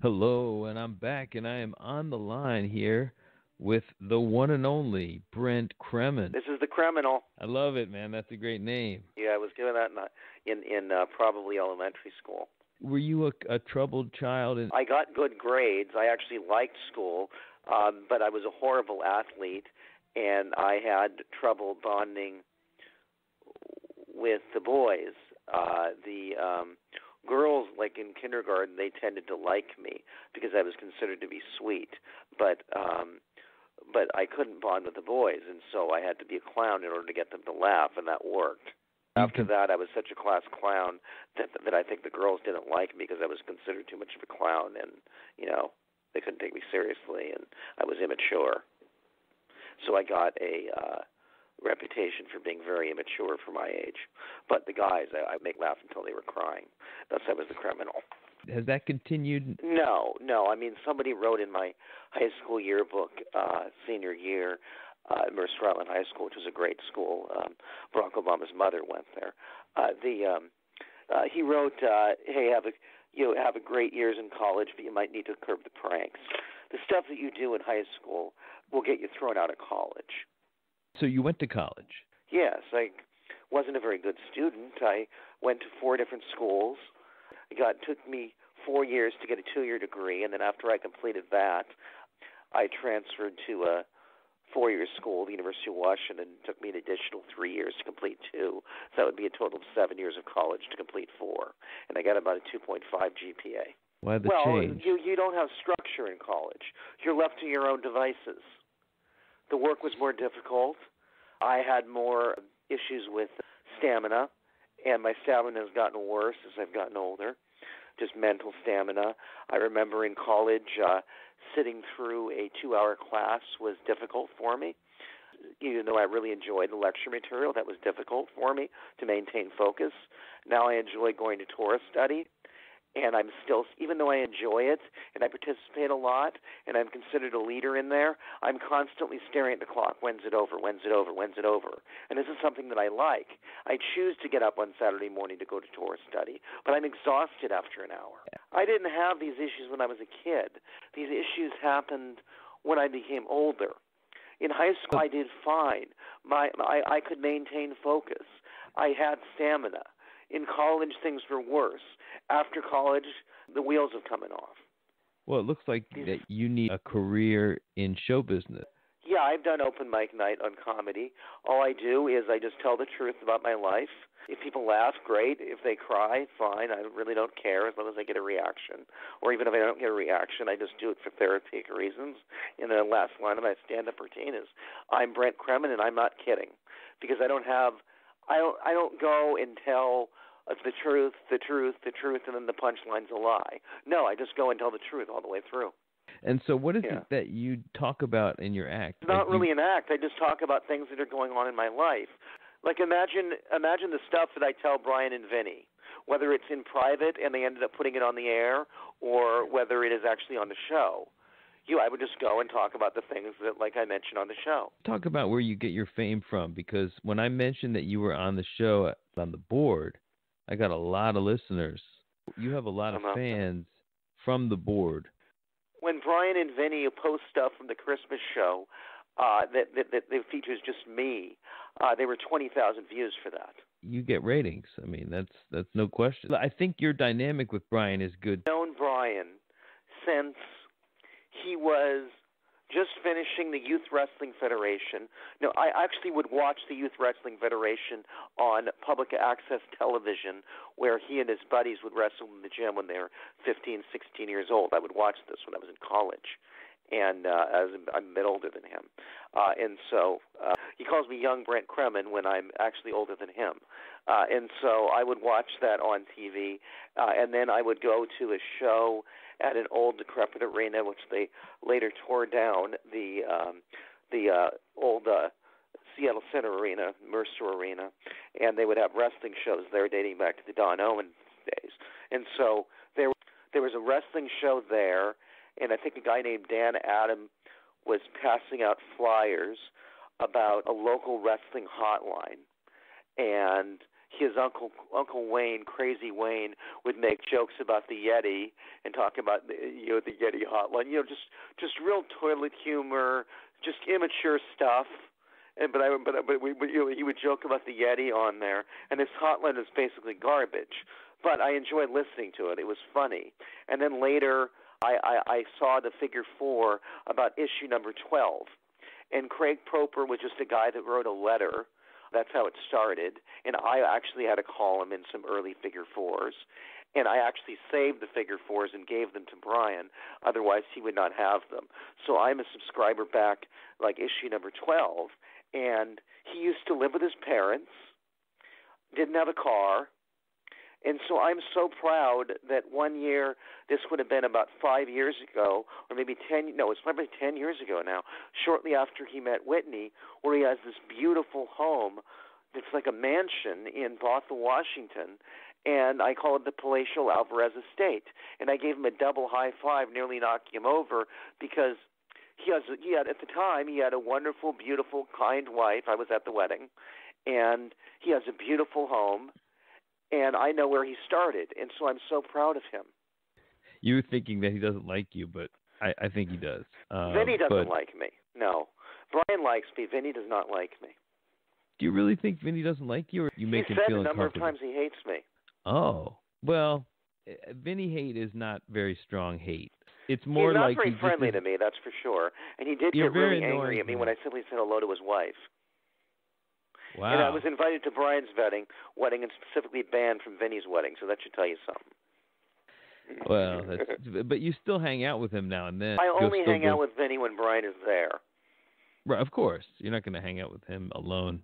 Hello, and I'm back, and I am on the line here with the one and only Brent Kremen. This is the criminal. I love it, man. That's a great name. Yeah, I was given that in in, in uh, probably elementary school. Were you a, a troubled child? And I got good grades. I actually liked school, um, but I was a horrible athlete, and I had trouble bonding with the boys. Uh, the um, girls, like in kindergarten, they tended to like me because I was considered to be sweet, but um, but I couldn't bond with the boys, and so I had to be a clown in order to get them to laugh, and that worked. After that, I was such a class clown that that I think the girls didn't like me because I was considered too much of a clown, and you know they couldn't take me seriously, and I was immature. So I got a uh, reputation for being very immature for my age. But the guys, I, I make laugh until they were crying. Thus, I was the criminal. has that continued? No, no. I mean, somebody wrote in my high school yearbook, uh, senior year, uh, at Mercer Island High School, which was a great school. Um, Barack Obama's mother went there. Uh, the um, uh, he wrote, uh, "Hey, have a you know, have a great years in college, but you might need to curb the pranks. The stuff that you do in high school will get you thrown out of college." So you went to college. Yes, I wasn't a very good student. I went to four different schools. It got took me four years to get a two-year degree, and then after I completed that, I transferred to a four-year school, the University of Washington. It took me an additional three years to complete two. So that would be a total of seven years of college to complete four, and I got about a 2.5 GPA. Why the well, change? you you don't have structure in college. You're left to your own devices. The work was more difficult. I had more issues with stamina, and my stamina has gotten worse as I've gotten older. Just mental stamina. I remember in college, uh, sitting through a two-hour class was difficult for me. Even though I really enjoyed the lecture material, that was difficult for me to maintain focus. Now I enjoy going to Torah study and I'm still, even though I enjoy it and I participate a lot and I'm considered a leader in there, I'm constantly staring at the clock. When's it over? When's it over? When's it over? And this is something that I like. I choose to get up on Saturday morning to go to Torah study, but I'm exhausted after an hour. I didn't have these issues when I was a kid. These issues happened when I became older. In high school, I did fine. My, I, I could maintain focus. I had stamina. In college, things were worse. After college, the wheels have coming off. Well, it looks like that you need a career in show business. Yeah, I've done open mic night on comedy. All I do is I just tell the truth about my life. If people laugh, great. If they cry, fine. I really don't care as long as I get a reaction. Or even if I don't get a reaction, I just do it for therapeutic reasons. And the last line of my stand-up routine is, "I'm Brent Kremen, and I'm not kidding," because I don't have, I don't, I don't go and tell uh, the truth, the truth, the truth, and then the punchline's a lie. No, I just go and tell the truth all the way through. And so, what is Yeah. it that you talk about in your act? It's not Like, you- really an act. I just talk about things that are going on in my life. Like imagine imagine the stuff that I tell Brian and Vinny, whether it's in private and they ended up putting it on the air, or whether it is actually on the show. You, I would just go and talk about the things that, like I mentioned on the show. talk about where you get your fame from because when I mentioned that you were on the show uh, on the board, I got a lot of listeners. You have a lot of fans from the board. When Brian and Vinny post stuff from the Christmas show uh, that, that that that features just me, uh, there were twenty thousand views for that. You get ratings. I mean, that's that's no question. I think your dynamic with Brian is good. known Brian since he was just finishing the Youth Wrestling Federation. No, I actually would watch the Youth Wrestling Federation on public access television where he and his buddies would wrestle in the gym when they were 15, 16 years old. I would watch this when I was in college. And uh, as I'm a bit older than him, uh, and so uh, he calls me young Brent Kremen when I'm actually older than him, uh, and so I would watch that on TV, uh, and then I would go to a show at an old decrepit arena, which they later tore down the um, the uh, old uh, Seattle Center Arena, Mercer Arena, and they would have wrestling shows there dating back to the Don Owen days. And so there there was a wrestling show there, and I think a guy named Dan Adam was passing out flyers about a local wrestling hotline, and his uncle Uncle Wayne, Crazy Wayne, would make jokes about the Yeti and talk about you know the Yeti hotline. You know, just just real toilet humor, just immature stuff. And but I but but we, we, you know, he would joke about the Yeti on there, and his hotline is basically garbage. But I enjoyed listening to it. It was funny. And then later, I I, I saw the Figure Four about issue number twelve, and Craig Proper was just a guy that wrote a letter that's how it started. And I actually had a column in some early figure fours. And I actually saved the figure fours and gave them to Brian. Otherwise, he would not have them. So I'm a subscriber back, like issue number 12. And he used to live with his parents, didn't have a car, and so I'm so proud that one year, this would have been about five years ago, or maybe 10, no, it's probably 10 years ago now, shortly after he met Whitney, where he has this beautiful home that's like a mansion in Bothell, Washington. And I call it the Palatial Alvarez Estate. And I gave him a double high five, nearly knocking him over, because he has he had at the time he had a wonderful, beautiful, kind wife. I was at the wedding, and he has a beautiful home and I know where he started, and so I'm so proud of him. You're thinking that he doesn't like you, but I, I think he does. Uh, Vinny doesn't but... like me. No, Brian likes me. Vinny does not like me. Do you really think Vinny doesn't like you, or you make he him feel uncomfortable? He said a number of times he hates me. Oh well, eh, Vinny hate is not very strong hate. It's more He's not like very friendly to me, that's for sure. And he did You're get really angry at me when I simply said hello to his wife. Wow. And I was invited to Brian's wedding, wedding, and specifically banned from Vinny's wedding. So that should tell you something. Well, that's, but you still hang out with him now and then. I only hang go... out with Vinny when Brian is there. Right, of course. You're not going to hang out with him alone.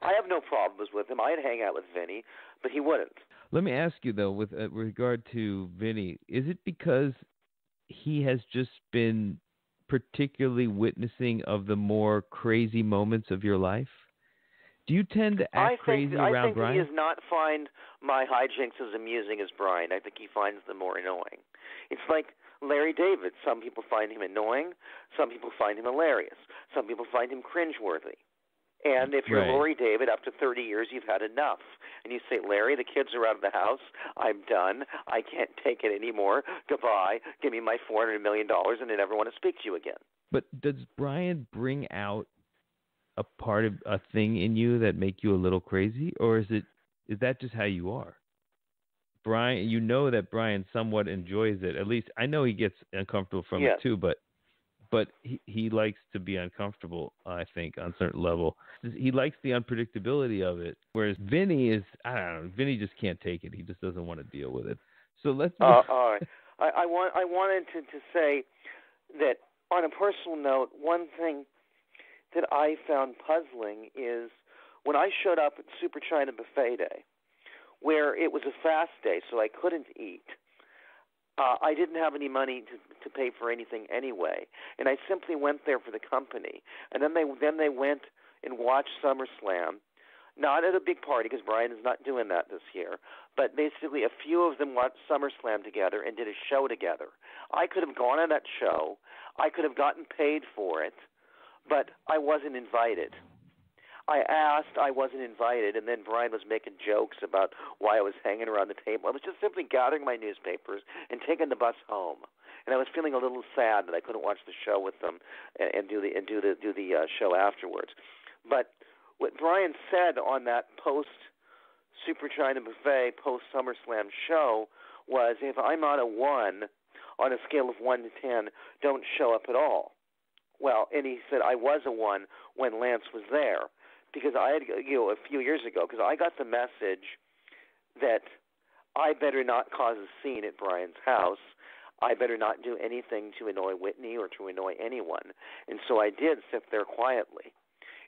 I have no problems with him. I'd hang out with Vinny, but he wouldn't. Let me ask you though, with uh, regard to Vinny, is it because he has just been particularly witnessing of the more crazy moments of your life? Do you tend to act I crazy think, around I think Brian? he does not find my hijinks as amusing as Brian. I think he finds them more annoying. It's like Larry David. Some people find him annoying. Some people find him hilarious. Some people find him cringeworthy. And if you're Right. Larry David, after 30 years, you've had enough. And you say, Larry, the kids are out of the house. I'm done. I can't take it anymore. Goodbye. Give me my $400 million, and I never want to speak to you again. But does Brian bring out a part of a thing in you that make you a little crazy, or is it is that just how you are? Brian, you know that Brian somewhat enjoys it. At least I know he gets uncomfortable from Yes. it too, but but he he likes to be uncomfortable. I think on a certain level, he likes the unpredictability of it. Whereas Vinny is, I don't know, Vinny just can't take it. He just doesn't want to deal with it. So let's. Uh, all right. I, I want I wanted to, to say that on a personal note, one thing that I found puzzling is when I showed up at Super China Buffet Day, where it was a fast day, so I couldn't eat. Uh, I didn't have any money to to pay for anything anyway, and I simply went there for the company. And then they then they went and watched SummerSlam, not at a big party because Brian is not doing that this year, but basically a few of them watched SummerSlam together and did a show together. I could have gone on that show. I could have gotten paid for it, but I wasn't invited. I asked, I wasn't invited, and then Brian was making jokes about why I was hanging around the table. I was just simply gathering my newspapers and taking the bus home. And I was feeling a little sad that I couldn't watch the show with them and, and do the and do the do the uh, show afterwards. But what Brian said on that post Super China Buffet post SummerSlam show was, if I'm not a one on a scale of one to ten, don't show up at all. Well, and he said I was a one when Lance was there because I had you know a few years ago because I got the message that I better not cause a scene at Brian's house. I better not do anything to annoy Whitney or to annoy anyone. And so I did sit there quietly.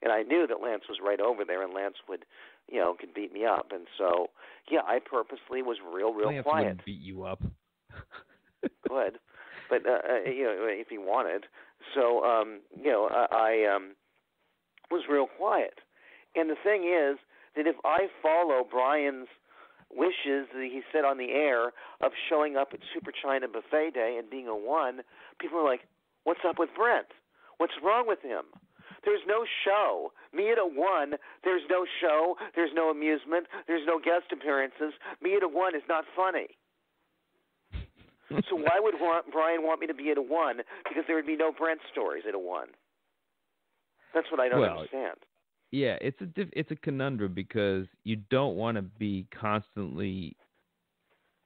And I knew that Lance was right over there and Lance would, you know, could beat me up. And so, yeah, I purposely was real, real Lance quiet. wouldn't beat you up. Could, but uh, uh, you know, if he wanted. So, um, you know, I, I um, was real quiet. And the thing is that if I follow Brian's wishes that he said on the air of showing up at Super China Buffet Day and being a one, people are like, "What's up with Brent? What's wrong with him?" There's no show. Me at a one, there's no show. There's no amusement. There's no guest appearances. Me at a one is not funny. so why would Brian want me to be at a one? Because there would be no Brent stories at a one. That's what I don't well, understand. Yeah, it's a diff- it's a conundrum because you don't want to be constantly,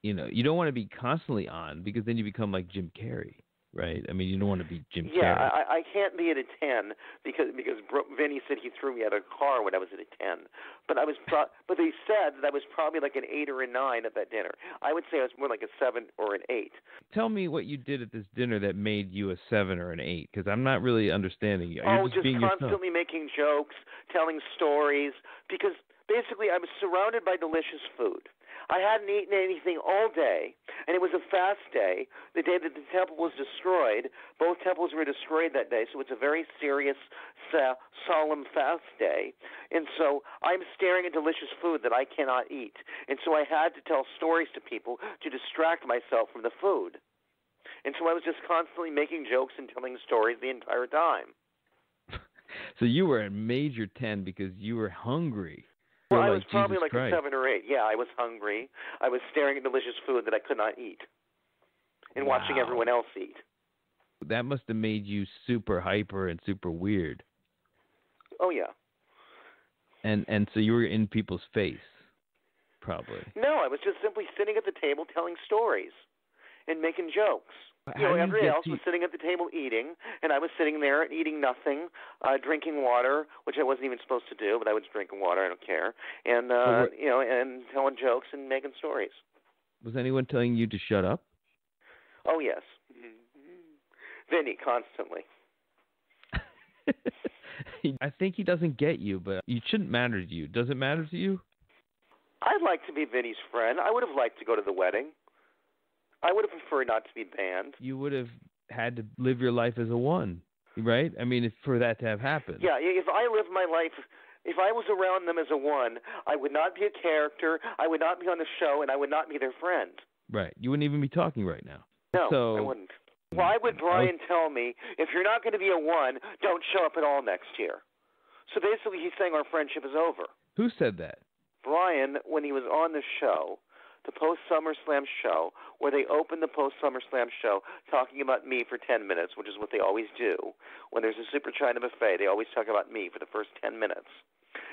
you know, you don't want to be constantly on because then you become like Jim Carrey right? I mean, you don't want to be Jim yeah, Carrey. I, I can't be at a ten because because Bro- Vinny said he threw me out of a car when I was at a ten. But I was pro- but they said that I was probably like an eight or a nine at that dinner. I would say I was more like a seven or an eight. Tell me what you did at this dinner that made you a seven or an eight, because I'm not really understanding you. You're oh, just, just constantly yourself. making jokes, telling stories, because basically I was surrounded by delicious food. I hadn't eaten anything all day, and it was a fast day, the day that the temple was destroyed. Both temples were destroyed that day, so it's a very serious, solemn fast day. And so I'm staring at delicious food that I cannot eat. And so I had to tell stories to people to distract myself from the food. And so I was just constantly making jokes and telling stories the entire time. so you were a major 10 because you were hungry. I was probably Jesus like Christ. seven or eight. Yeah, I was hungry. I was staring at delicious food that I could not eat, and wow. watching everyone else eat. That must have made you super hyper and super weird. Oh yeah. And and so you were in people's face, probably. No, I was just simply sitting at the table telling stories and making jokes. You know, everybody else to... was sitting at the table eating, and I was sitting there eating nothing, uh, drinking water, which I wasn't even supposed to do, but I was drinking water. I don't care, and uh, you know, and telling jokes and making stories. Was anyone telling you to shut up? Oh yes, Vinny constantly. I think he doesn't get you, but it shouldn't matter to you. Does it matter to you? I'd like to be Vinny's friend. I would have liked to go to the wedding. I would have preferred not to be banned. You would have had to live your life as a one, right? I mean, if, for that to have happened. Yeah, if I lived my life, if I was around them as a one, I would not be a character. I would not be on the show, and I would not be their friend. Right. You wouldn't even be talking right now. No, so, I wouldn't. Why would Brian tell me if you're not going to be a one, don't show up at all next year? So basically, he's saying our friendship is over. Who said that? Brian, when he was on the show, the post SummerSlam show, where they open the post SummerSlam show talking about me for 10 minutes, which is what they always do. When there's a Super China buffet, they always talk about me for the first 10 minutes.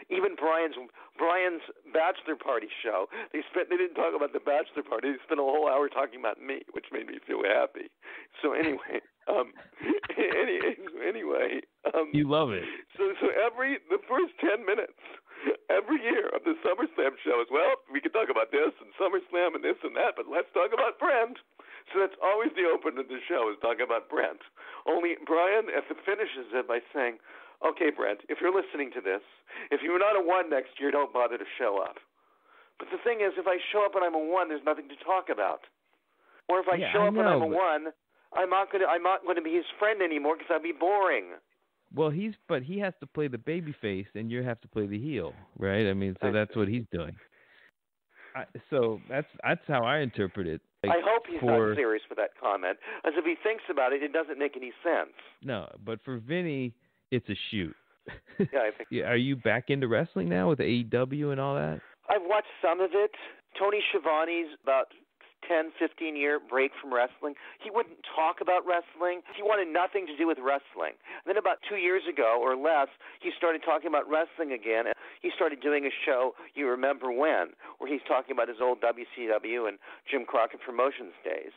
Even Brian's Brian's bachelor party show, they spent they didn't talk about the bachelor party. They spent a whole hour talking about me, which made me feel happy. So anyway, um, any, anyway, um, you love it. So so every the first ten minutes every year of the SummerSlam show is well, we can talk about this and SummerSlam and this and that, but let's talk about Brent. So that's always the open of the show is talking about Brent. Only Brian at the finishes it by saying, "Okay, Brent, if you're listening to this, if you're not a one next year, don't bother to show up." But the thing is, if I show up and I'm a one, there's nothing to talk about. Or if I yeah, show I up know, and I'm a but... one, I'm not gonna I'm not going to be his friend anymore because I'd be boring. Well, he's but he has to play the baby face, and you have to play the heel, right? I mean, so that's what he's doing. I, so that's that's how I interpret it. Like, I hope he's for, not serious with that comment, as if he thinks about it, it doesn't make any sense. No, but for Vinny, it's a shoot. yeah, I think. Are you back into wrestling now with AEW and all that? I've watched some of it. Tony Schiavone's about 10, 15 year break from wrestling. He wouldn't talk about wrestling. He wanted nothing to do with wrestling. And then about two years ago or less, he started talking about wrestling again. He started doing a show, You Remember When, where he's talking about his old WCW and Jim Crockett Promotions days.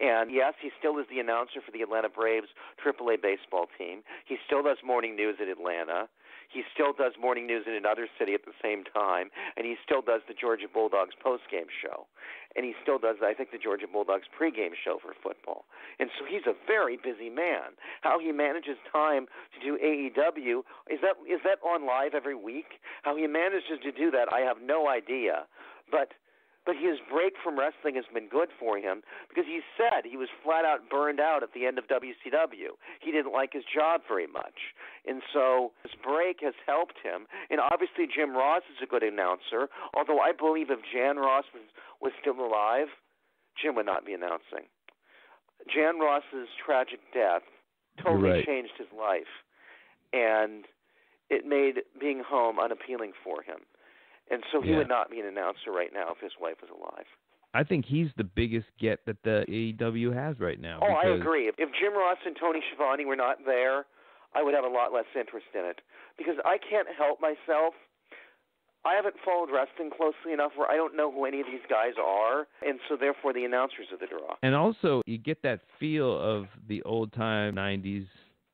And yes, he still is the announcer for the Atlanta Braves AAA baseball team. He still does morning news at Atlanta. He still does morning news in another city at the same time, and he still does the Georgia Bulldogs postgame show, and he still does, I think, the Georgia Bulldogs pregame show for football. And so he's a very busy man. How he manages time to do AEW is that is that on live every week? How he manages to do that, I have no idea. But but his break from wrestling has been good for him because he said he was flat out burned out at the end of WCW. He didn't like his job very much. And so his break has helped him. And obviously, Jim Ross is a good announcer, although I believe if Jan Ross was, was still alive, Jim would not be announcing. Jan Ross's tragic death totally right. changed his life. and it made being home unappealing for him. And so he Yeah. would not be an announcer right now if his wife was alive. I think he's the biggest get that the AEW has right now. Oh, I agree. If, if Jim Ross and Tony Schiavone were not there, I would have a lot less interest in it because I can't help myself. I haven't followed wrestling closely enough where I don't know who any of these guys are, and so therefore the announcers are the draw. And also, you get that feel of the old time '90s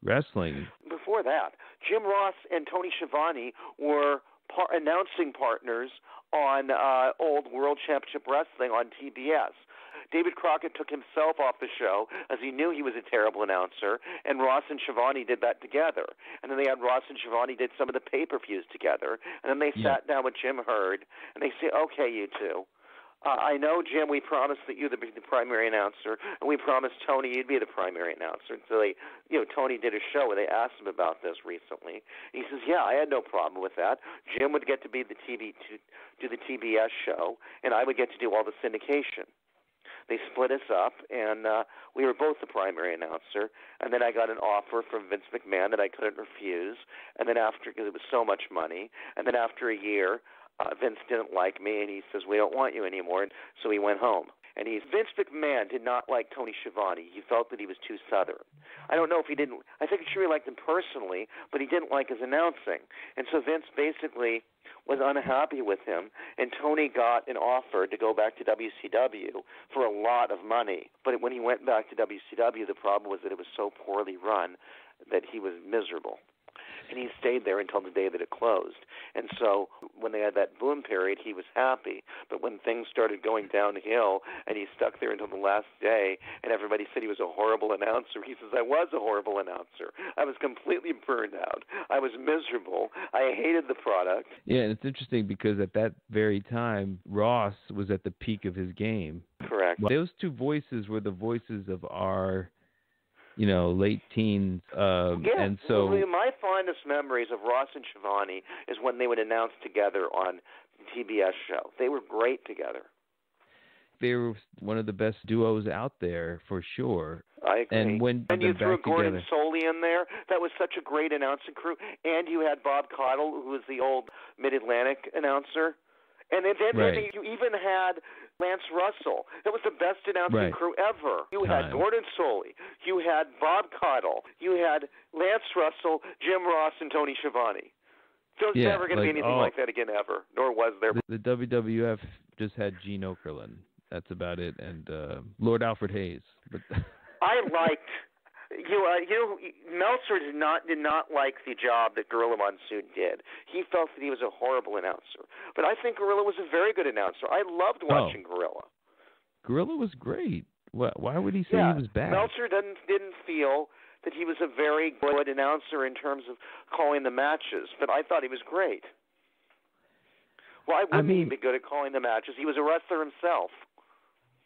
wrestling. Before that, Jim Ross and Tony Schiavone were par- announcing partners on uh, old World Championship Wrestling on TBS. David Crockett took himself off the show as he knew he was a terrible announcer, and Ross and Schiavone did that together. And then they had Ross and Schiavone did some of the pay-per-views together, and then they Yeah. sat down with Jim Herd, and they say, "Okay, you two, uh, I know, Jim, we promised that you'd be the primary announcer, and we promised Tony you'd be the primary announcer. And so they, you know, Tony did a show where they asked him about this recently. He says, "Yeah, I had no problem with that. Jim would get to be the TV to do the TBS show, and I would get to do all the syndication." They split us up, and uh, we were both the primary announcer. And then I got an offer from Vince McMahon that I couldn't refuse. And then after, because it was so much money, and then after a year, uh, Vince didn't like me, and he says, "We don't want you anymore." And so he went home. And he's Vince McMahon did not like Tony Schiavone. He felt that he was too southern. I don't know if he didn't. I think he he liked him personally, but he didn't like his announcing. And so Vince basically was unhappy with him, and Tony got an offer to go back to WCW for a lot of money. But when he went back to WCW, the problem was that it was so poorly run that he was miserable. And he stayed there until the day that it closed. And so when they had that boom period, he was happy. But when things started going downhill and he stuck there until the last day and everybody said he was a horrible announcer, he says, I was a horrible announcer. I was completely burned out. I was miserable. I hated the product. Yeah, and it's interesting because at that very time, Ross was at the peak of his game. Correct. Those two voices were the voices of our, you know, late teens. Um, Yeah, and so my fondest memories of Ross and Schiavone is when they would announce together on TBS show. They were great together. they were one of the best duos out there for sure. I agree. And when and you threw Gordon together, Solie in there. That was such a great announcing crew. And you had Bob Caudle, who was the old Mid Atlantic announcer. And then, then Right. you even had Lance Russell. That was the best announcing Right. crew ever. You had Time. Gordon Solie. You had Bob Caudle. You had Lance Russell, Jim Ross, and Tony Schiavone. There's Yeah, never going to be anything oh. like that again ever, nor was there. the, the WWF just had Gene Okerlund. That's about it, and uh, Lord Alfred Hayes. But I liked you. Uh, you know, Meltzer did not did not like the job that Gorilla Monsoon did. He felt that he was a horrible announcer. But I think Gorilla was a very good announcer. I loved Oh. watching Gorilla. Gorilla was great. Why, why would he say yeah, he was bad? Meltzer didn't didn't feel that he was a very good announcer in terms of calling the matches, but I thought he was great. Why wouldn't mean- he be good at calling the matches? He was a wrestler himself.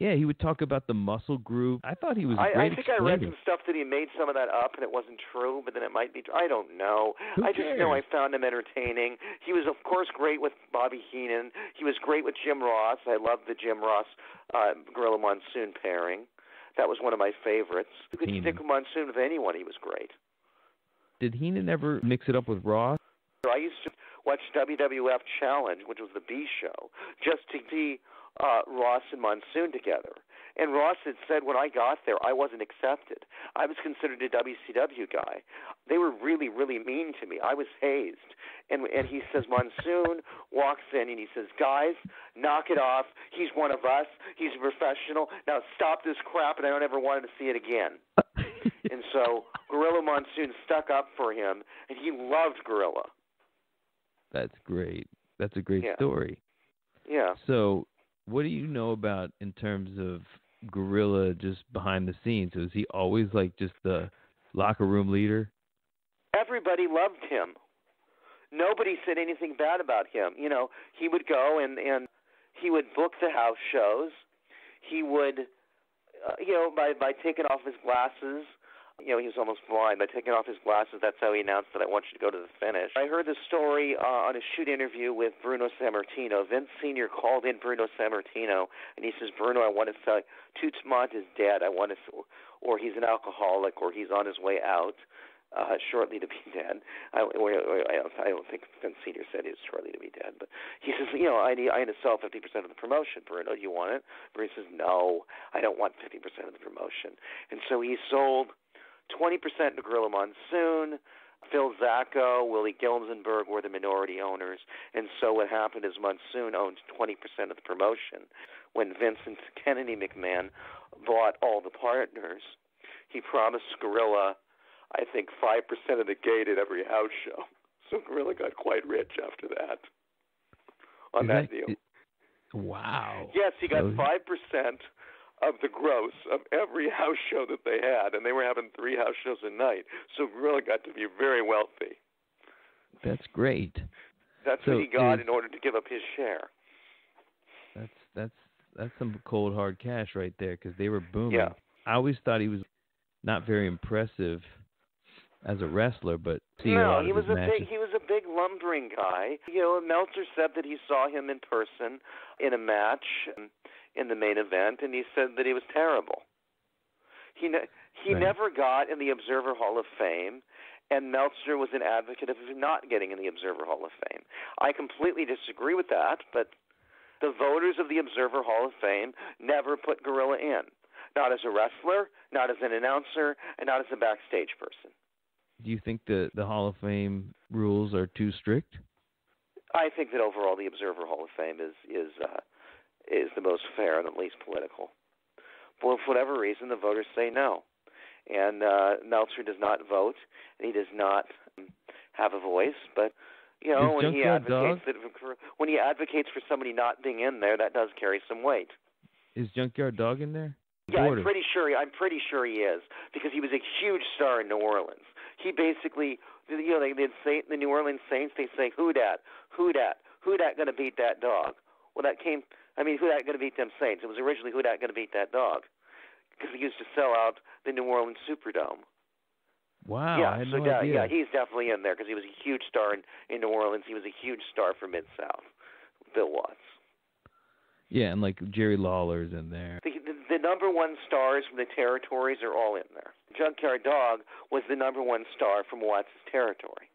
Yeah, he would talk about the muscle group. I thought he was I, I great think I read some stuff that he made some of that up and it wasn't true, but then it might be. I don't know. Who I just know I found him entertaining. He was, of course, great with Bobby Heenan. He was great with Jim Ross. I loved the Jim Ross uh, Gorilla Monsoon pairing. That was one of my favorites. You could Heenan. stick Monsoon with anyone. He was great. Did Heenan ever mix it up with Ross? I used to watch WWF Challenge, which was the B show, just to see uh, Ross and Monsoon together. And Ross had said when I got there, I wasn't accepted. I was considered a WCW guy. They were really, really mean to me. I was hazed. And and he says Monsoon walks in and he says, "Guys, knock it off. He's one of us. He's a professional. Now stop this crap, and I don't ever want to see it again." and so Gorilla Monsoon stuck up for him, and he loved Gorilla. That's great. That's a great Yeah. story. Yeah. So, what do you know about in terms of Gorilla just behind the scenes? Was he always like just the locker room leader? everybody loved him. Nobody said anything bad about him. You know, he would go and and he would book the house shows. He would, uh, you know, by by taking off his glasses. You know, he was almost blind. By taking off his glasses, that's how he announced that I want you to go to the finish. I heard the story uh, on a shoot interview with Bruno Sammartino. Vince Senior called in Bruno Sammartino, and he says, "Bruno, I want to say Toots Mondt is dead. I want to, or he's an alcoholic, or he's on his way out." uh, shortly to be dead. I, I, don't, I don't think Vince Senior said he was shortly to be dead, but he says, you know, I need I need to sell 50% of the promotion. Bruno, do you want it? Bruno says, no, I don't want 50% of the promotion. And so he sold 20% to Gorilla Monsoon. Phil Zacko, Willie Gilzenberg were the minority owners, and so what happened is Monsoon owned 20% of the promotion. When Vincent Kennedy McMahon bought all the partners, he promised Gorilla I think five percent of the gate at every house show. So Gorilla got quite rich after that. On that, that deal. wow. Yes, he got So- five percent of the gross of every house show that they had, and they were having three house shows a night. So Gorilla got to be very wealthy. That's great. That's So what he got is- in order to give up his share. That's that's that's some cold hard cash right there because they were booming. Yeah. I always thought he was not very impressive as a wrestler, but seeing a no, lot he of was his a matches, big he was a big lumbering guy. You know, Meltzer said that he saw him in person in a match um, in the main event, and he said that he was terrible. He ne- he Right. never got in the Observer Hall of Fame, and Meltzer was an advocate of not getting in the Observer Hall of Fame. I completely disagree with that, but the voters of the Observer Hall of Fame never put Gorilla in, not as a wrestler, not as an announcer, and not as a backstage person. do you think the the Hall of Fame rules are too strict? I think that overall the Observer Hall of Fame is is uh, is the most fair and the least political. But for whatever reason, the voters say no, and uh, Meltzer does not vote, and he does not um, have a voice. But you know, Is when he advocates that for, when he advocates for somebody not being in there, that does carry some weight. Is Junkyard Dog in there? Yeah, I'm pretty sure. I'm pretty sure he is because he was a huge star in New Orleans. He basically, you know, they, they'd say the New Orleans Saints. They say, "Who dat? Who dat? Who dat going to beat that dog?" Well, that came. I mean, who dat going to beat them Saints? It was originally who dat going to beat that dog because he used to sell out the New Orleans Superdome. Wow, yeah, so no yeah, idea. yeah, he's definitely in there because he was a huge star in, in New Orleans. He was a huge star for Mid South. Bill Watts. Yeah, and like Jerry Lawler's in there. The, the, the number one stars from the territories are all in there. Junkyard Dog was the number one star from Watts' territory.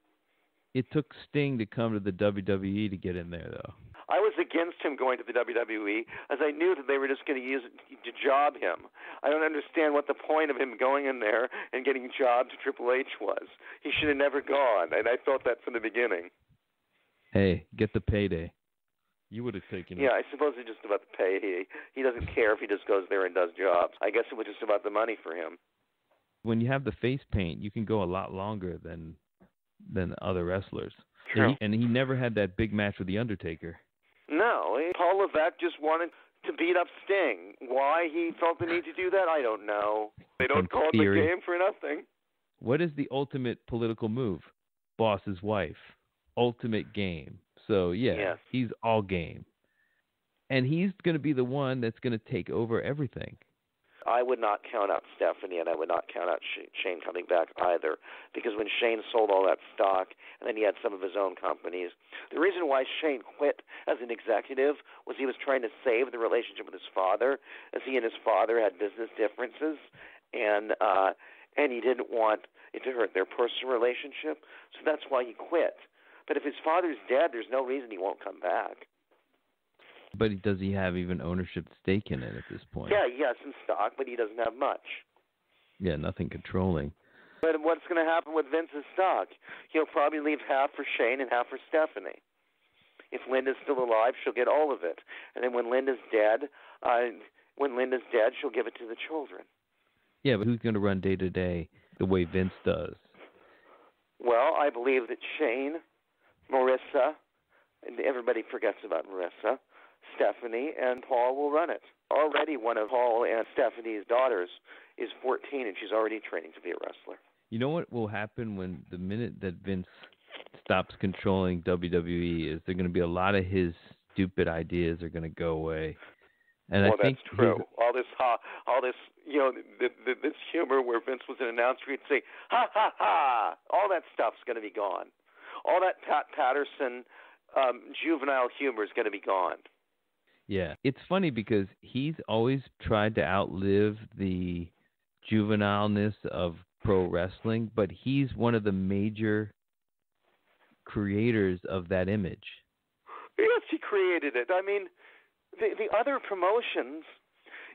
It took Sting to come to the WWE to get in there, though. I was against him going to the WWE as I knew that they were just going to use it to job him. I don't understand what the point of him going in there and getting jobbed to Triple H was. He should have never gone, and I thought that from the beginning. Hey, get the payday. You would have taken Yeah, I suppose it's just about the pay. He he doesn't care if he just goes there and does jobs. I guess it was just about the money for him. When you have the face paint, you can go a lot longer than than other wrestlers. True. And he, and he never had that big match with the Undertaker. No, eh, Paul Levesque just wanted to beat up Sting. Why he felt the need to do that, I don't know. They don't Some call it the game for nothing. What is the ultimate political move? Boss's wife. Ultimate game. So yeah, Yes. he's all game. And he's going to be the one that's going to take over everything. I would not count out Stephanie, and I would not count out Shane coming back either, because when Shane sold all that stock, and then he had some of his own companies, the reason why Shane quit as an executive was he was trying to save the relationship with his father, as he and his father had business differences, and uh, and he didn't want it to hurt their personal relationship, so that's why he quit. But if his father's dead, there's no reason he won't come back. But he- does he have even ownership stake in it at this point? Yeah, he has some stock, but he doesn't have much. Yeah, nothing controlling. But what's going to happen with Vince's stock? He'll probably leave half for Shane and half for Stephanie. If Linda's still alive, she'll get all of it. And then when Linda's dead, uh, when Linda's dead, she'll give it to the children. Yeah, but who's going to run day to day the way Vince does? Well, I believe that Shane, Marissa, and everybody forgets about Marissa, Stephanie, and Paul will run it. Already, one of Paul and Stephanie's daughters is 14, and she's already training to be a wrestler. You know what will happen when the minute that Vince stops controlling WWE is there going to be a lot of his stupid ideas are going to go away. And well, I think that's true. All this, ha, all this, you know, th- th- this humor where Vince was an announcer, he'd say, "Ha ha ha!" All that stuff's going to be gone. All that Pat Patterson um, juvenile humor is going to be gone. Yeah, it's funny because he's always tried to outlive the juvenileness of pro wrestling, but he's one of the major creators of that image. Yes, he created it. I mean, the the other promotions,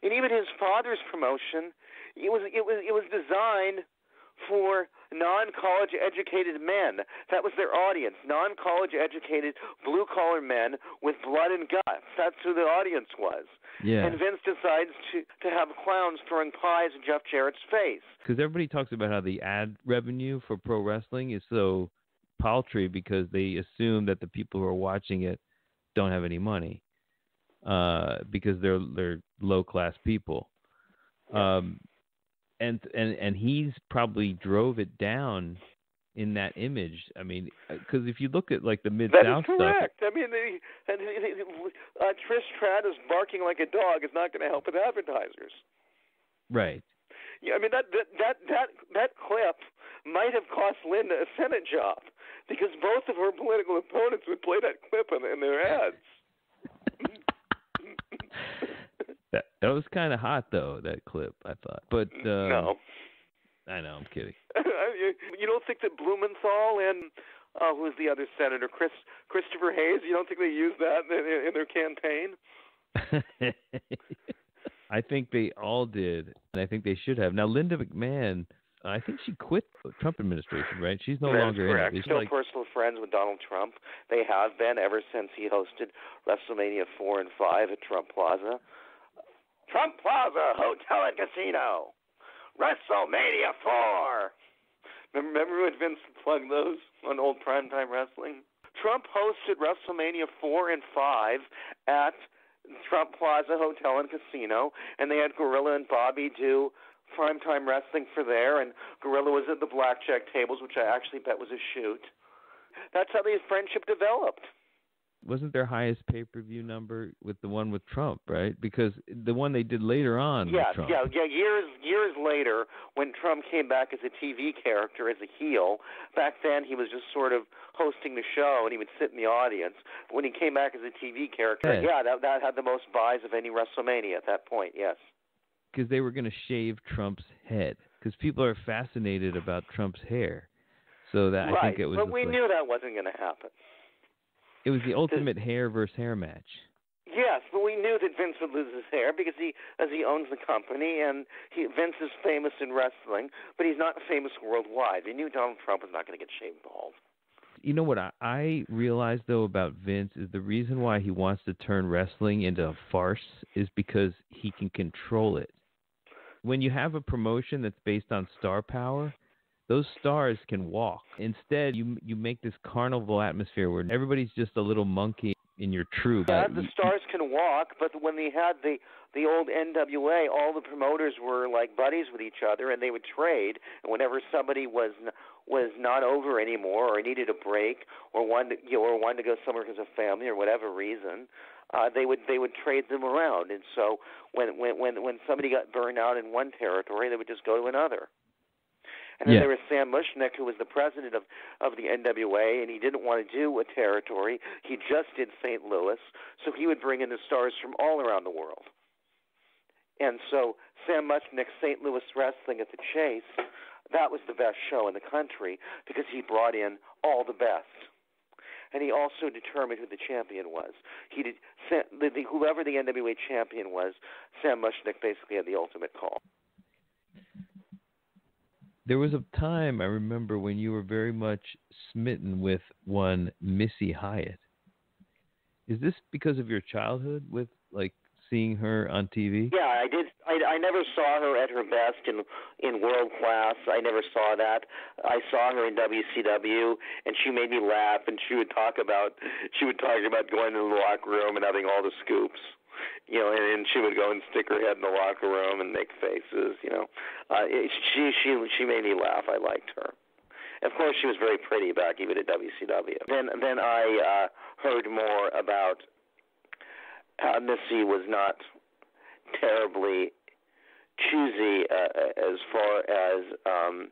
and even his father's promotion, it was it was it was designed for non-college educated men. That was their audience, non-college educated blue collar men with blood and guts. That's who the audience was. Yeah. And Vince decides to to have clowns throwing pies in Jeff Jarrett's face. Because everybody talks about how the ad revenue for pro wrestling is so paltry because they assume that the people who are watching it don't have any money uh, because they're they're low class people. Um, and and and he's probably drove it down in that image. I mean, because if you look at like the mid south stuff, correct. I mean, the, and uh, Trish Stratus is barking like a dog is not going to help with advertisers. right? Yeah, I mean that that that that that clip might have cost Linda a Senate job because both of her political opponents would play that clip in, in their ads. That that was kind of hot though. That clip, I thought. But um, no, I know I'm kidding. you, don't think that Blumenthal and uh, who's the other senator, Chris Christopher Hayes? You don't think they used that in, in their campaign? I think they all did, and I think they should have. Now, Linda McMahon, I think she quit the Trump administration, right? She's no That's longer correct. in it. Still like, personal friends with Donald Trump. They have been ever since he hosted WrestleMania four and five at Trump Plaza. Trump Plaza Hotel and Casino. WrestleMania four. Remember, remember when Vince plugged those on old primetime wrestling? Trump hosted WrestleMania four and five at Trump Plaza Hotel and Casino, and they had Gorilla and Bobby do primetime wrestling for there, and Gorilla was at the blackjack tables, which I actually bet was a shoot. That's how the friendship developed. Wasn't their highest pay per view number with the one with Trump, right? Because the one they did later on Trump. yeah, yeah. Years years later, when Trump came back as a TV character as a heel, back then he was just sort of hosting the show and he would sit in the audience. But when he came back as a TV character, Yeah. yeah, that that had the most buys of any WrestleMania at that point. Yes. because they were going to shave Trump's head because people are fascinated about Trump's hair. So that right. I think it was but we like- knew that wasn't going to happen. It was the ultimate hair versus hair match. Yes, but we knew that Vince would lose his hair because he, as he owns the company, and he Vince is famous in wrestling, but he's not famous worldwide. We knew Donald Trump was not going to get shaved bald. You know what I, I realized though about Vince is the reason why he wants to turn wrestling into a farce is because he can control it. When you have a promotion that's based on star power, those stars can walk. Instead, you you make this carnival atmosphere where everybody's just a little monkey in your troupe. Yeah, Uh, the stars can walk, but when they had the the old NWA, all the promoters were like buddies with each other, and they would trade. And whenever somebody was was not over anymore, or needed a break, or wanted to, you know, or wanted to go somewhere because of family or whatever reason, uh, they would they would trade them around. And so when when when when somebody got burned out in one territory, they would just go to another. And then Yeah. there was Sam Muchnick, who was the president of of the NWA, and he didn't want to do a territory. He just did St. Louis, so he would bring in the stars from all around the world. And so Sam Muchnick's St. Louis Wrestling at the Chase, that was the best show in the country because he brought in all the best. And he also determined who the champion was. He did Sam, the, the, whoever the NWA champion was. Sam Muchnick basically had the ultimate call. There was a time I remember when you were very much smitten with one Missy Hyatt. Is this because of your childhood with like seeing her on TV? Yeah, I did. I, I never saw her at her best in in world class. I never saw that. I saw her in WCW, and she made me laugh. And she would talk about she would talk about going to the locker room and having all the scoops. You know, and, and she would go and stick her head in the locker room and make faces. You know, uh, she she she made me laugh. I liked her. Of course, she was very pretty back even at WCW. Then then I uh, heard more about how Missy was not terribly choosy uh, as far as um,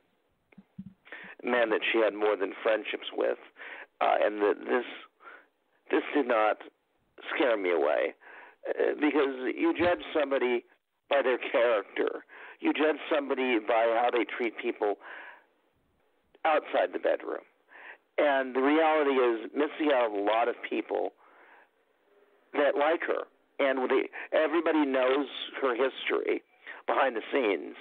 men that she had more than friendships with, uh, and that this this did not scare me away because you judge somebody by their character. you judge somebody by how they treat people outside the bedroom. And the reality is, Missy has a lot of people that like her, and they, everybody knows her history behind the scenes,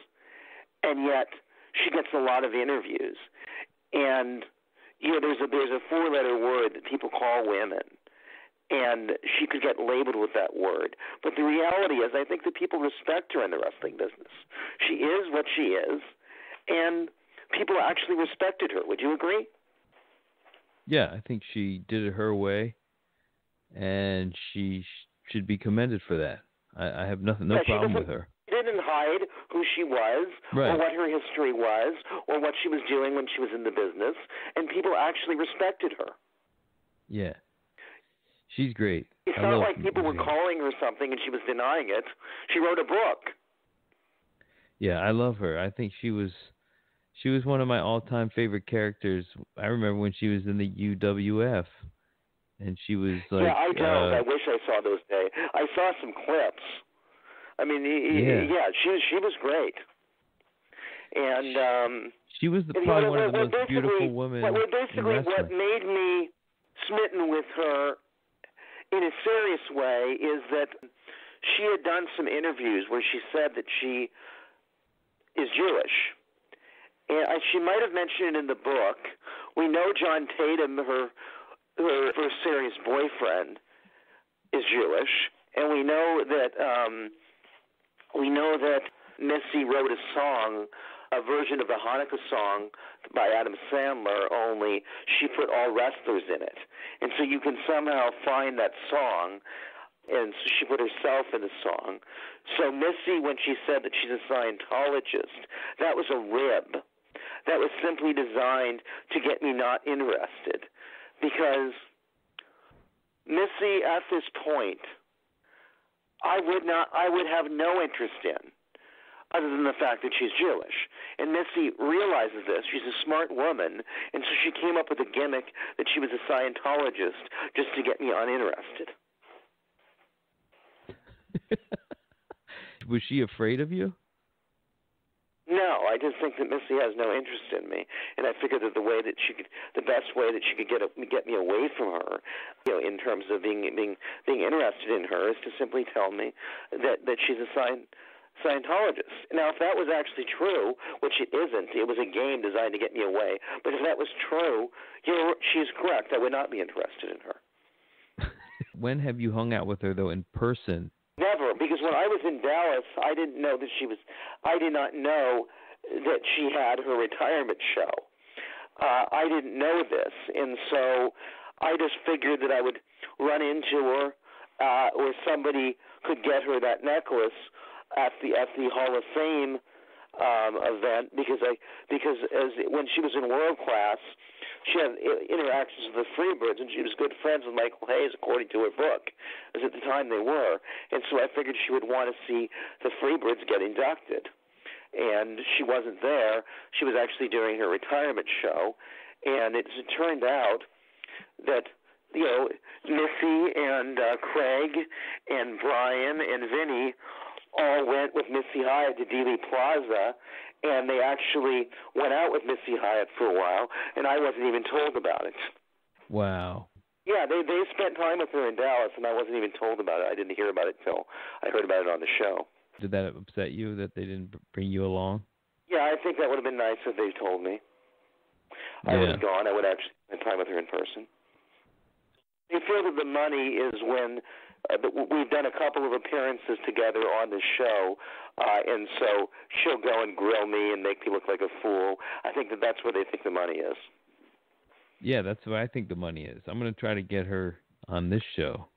and yet she gets a lot of interviews. And you know, there's a there's a four letter word that people call women, and she could get labeled with that word. But the reality is, I think that people respect her in the wrestling business. She is what she is, and people actually respected her. Would you agree? Yeah, I think she did it her way, and she should be commended for that. I, I have nothing, no yeah, problem with her. She didn't hide who she was, right. or what her history was, or what she was doing when she was in the business, and people actually respected her. Yeah, she's great. It's I not like people were calling her something and she was denying it. She wrote a book. Yeah, I love her. I think she was she was one of my all-time favorite characters. I remember when she was in the UWF, and she was like, yeah, I don't. uh, I wish I saw those days. I saw some clips. I mean, Yeah. yeah, she was she was great. And um she was the, and, you know, probably one of the most beautiful women Well, basically what made me smitten with her in a serious way is that she had done some interviews where she said that she is Jewish. And she might have mentioned it in the book. We know John Tatum, her her first serious boyfriend, is Jewish, and we know that um, we know that Missy wrote a song, a version of the Hanukkah song by Adam Sandler. Only she put all wrestlers in it, and so you can somehow find that song. And so she put herself in the song. So Missy, when she said that she's a Scientologist, that was a rib. That was simply designed to get me not interested, because Missy, at this point, I would not, I would have no interest in, other than the fact that she's Jewish. And Missy realizes this. She's a smart woman, and so she came up with a gimmick that she was a Scientologist just to get me uninterested. was she afraid of you? No, I just think that Missy has no interest in me, and I figured that the way that she could, the best way that she could get a, get me away from her, you know, in terms of being being being interested in her, is to simply tell me that that she's a sign. Scientologist. Now, if that was actually true, which it isn't, it was a game designed to get me away. But if that was true, you're, she's correct. I would not be interested in her. when have you hung out with her though in person? Never, because when I was in Dallas, I didn't know that she was. I did not know that she had her retirement show. Uh, I didn't know this, and so I just figured that I would run into her, uh, or somebody could get her that necklace at the at the Hall of Fame um, event because I because as when she was in world class, she had interactions with the Freebirds, and she was good friends with Michael Hayes, according to her book, as at the time they were. And so I figured she would want to see the Freebirds get inducted. And she wasn't there. She was actually doing her retirement show, and it, turned out that you know Missy and uh, Craig and Brian and Vinny all went with Missy Hyatt to Dealey Plaza, and they actually went out with Missy Hyatt for a while, and I wasn't even told about it. Wow. Yeah, they they spent time with her in Dallas, and I wasn't even told about it. I didn't hear about it till I heard about it on the show. Did that upset you that they didn't bring you along? Yeah, I think that would have been nice if they told me. I would have gone. I would actually spend time with her in person. They feel that the money is when uh, we've done a couple of appearances together on the show, uh, and so she'll go and grill me and make me look like a fool. I think that that's where they think the money is. Yeah, that's what I think the money is. I'm gonna try to get her on this show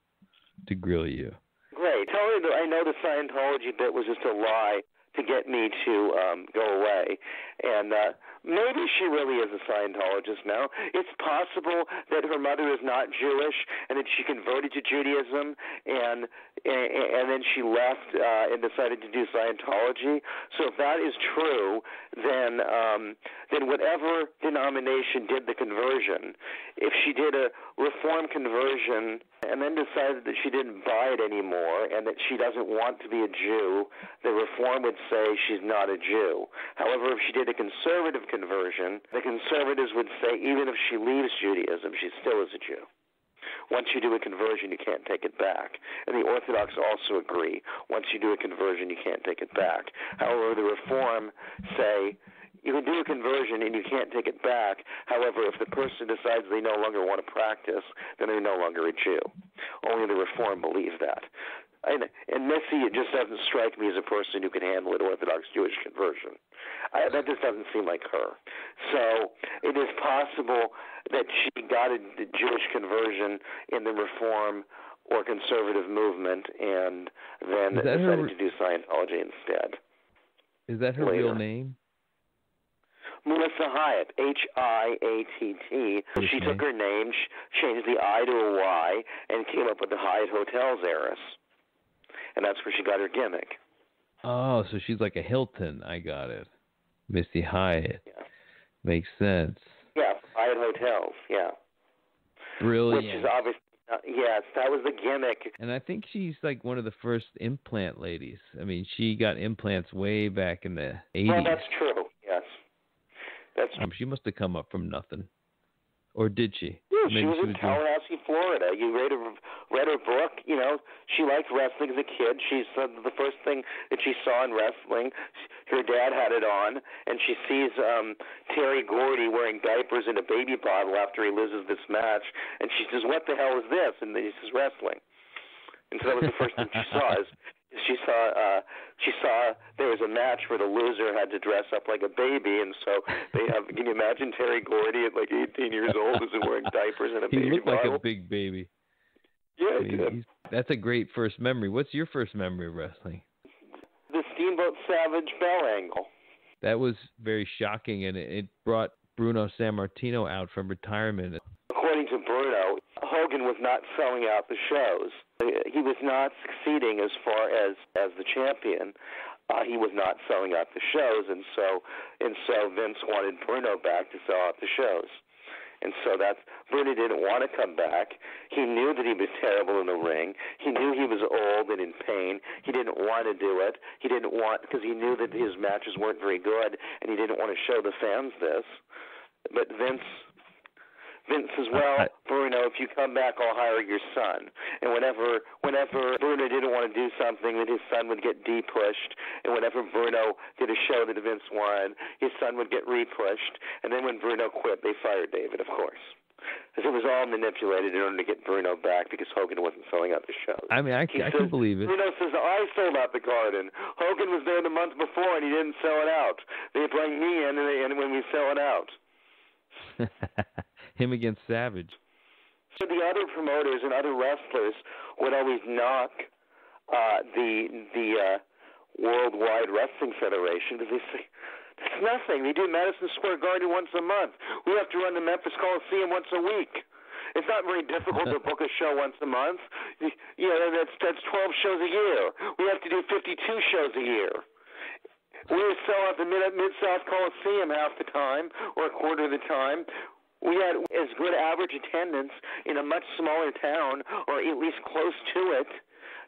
to grill you. Great. Tell her that I know the Scientology bit was just a lie to get me to um, go away, and uh, maybe she really is a Scientologist now. It's possible that her mother is not Jewish and that she converted to Judaism, and and, and then she left uh, and decided to do Scientology. So if that is true, then um, then whatever denomination did the conversion, if she did a Reform conversion and then decided that she didn't buy it anymore and that she doesn't want to be a Jew, the reform would say she's not a Jew. However, if she did a conservative conversion, the conservatives would say even if she leaves Judaism, she still is a Jew. Once you do a conversion, you can't take it back. And the Orthodox also agree. Once you do a conversion, you can't take it back. However, the Reform say you can do a conversion and you can't take it back. However, if the person decides they no longer want to practice, then they're no longer a Jew. Only the Reform believe that. And, and Missy, it just doesn't strike me as a person who can handle an Orthodox Jewish conversion. I, that just doesn't seem like her. So it is possible that she got a Jewish conversion in the Reform or conservative movement and then decided her... to do Scientology instead. Is that her later. real name? Melissa Hyatt, H I A T T. She took her name, changed the I to a Y, and came up with the Hyatt Hotels heiress. And that's where she got her gimmick. Oh, so she's like a Hilton. I got it. Missy Hyatt. Yeah. Makes sense. Yeah, Hyatt Hotels. Yeah. Brilliant. Which is obviously uh, yes, that was the gimmick. And I think she's like one of the first implant ladies. I mean, she got implants way back in the 80s. Well, that's true. That's um, she must have come up from nothing, or did she? Yeah, Maybe she was she in was Tallahassee, Florida. You read her read her book. You know, she liked wrestling as a kid. She said the first thing that she saw in wrestling, her dad had it on, and she sees um Terry Gordy wearing diapers in a baby bottle after he loses this match, and she says, "What the hell is this?" And he says, "Wrestling." And so that was the first thing she saw. Is she saw uh she saw there was a match where the loser had to dress up like a baby and so they have can you imagine Terry Gordy at like eighteen years old who's wearing diapers and a he baby looked bottle? like a big baby. Yeah, I mean, that's a great first memory. What's your first memory of wrestling? The Steamboat Savage Bell angle. That was very shocking and it, it brought Bruno Sammartino out from retirement. According to Bruno, Hogan was not selling out the shows. He was not succeeding as far as as the champion. Uh, he was not selling out the shows, and so and so Vince wanted Bruno back to sell out the shows. And so that's Bruno didn't want to come back. He knew that he was terrible in the ring. He knew he was old and in pain. He didn't want to do it. He didn't want because he knew that his matches weren't very good, and he didn't want to show the fans this. But Vince Vince says, "Well, Bruno, if you come back, I'll hire your son." And whenever, whenever Bruno didn't want to do something, then his son would get depushed. And whenever Bruno did a show that Vince wanted, his son would get repushed. And then when Bruno quit, they fired David, of course. Because it was all manipulated in order to get Bruno back because Hogan wasn't selling out the shows. I mean, I, he I says, can believe it. Bruno says, I sold out the garden. Hogan was there the month before and he didn't sell it out. They bring me in and, they, and when we sell it out. Him against Savage. So the other promoters and other wrestlers would always knock uh, the the uh, Worldwide Wrestling Federation because they say that's nothing. They do Madison Square Garden once a month. We have to run the Memphis Coliseum once a week. It's not very difficult to book a show once a month. You know, that's that's 12 shows a year. We have to do 52 shows a year. We sell out the Mid South Coliseum half the time, or a quarter of the time we had as good average attendance in a much smaller town, or at least close to it,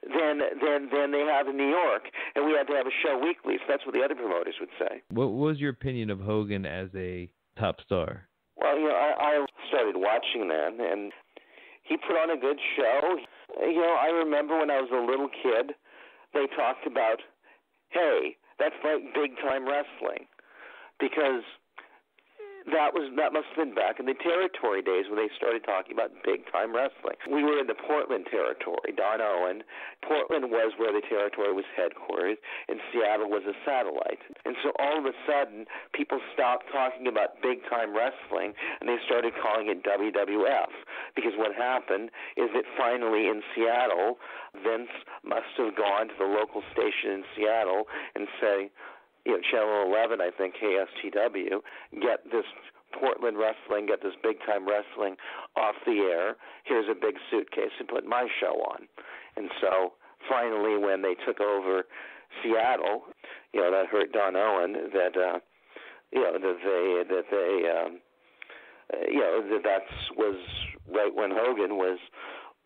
than than than they have in New York, and we had to have a show weekly. So that's what the other promoters would say. What was your opinion of Hogan as a top star? Well, you know, I, I started watching then, and he put on a good show. You know, I remember when I was a little kid, they talked about, hey, that's like big time wrestling, because that was that must have been back in the territory days when they started talking about big time wrestling. We were in the Portland territory. Don Owen, Portland was where the territory was headquartered, and Seattle was a satellite. And so all of a sudden, people stopped talking about big time wrestling and they started calling it WWF because what happened is that finally in Seattle, Vince must have gone to the local station in Seattle and say you know, Channel 11, I think, KSTW, get this Portland wrestling, get this big time wrestling off the air. Here's a big suitcase and put my show on. And so finally, when they took over Seattle, you know, that hurt Don Owen that, uh, you know, that they, that they, um, you know, that that was right when Hogan was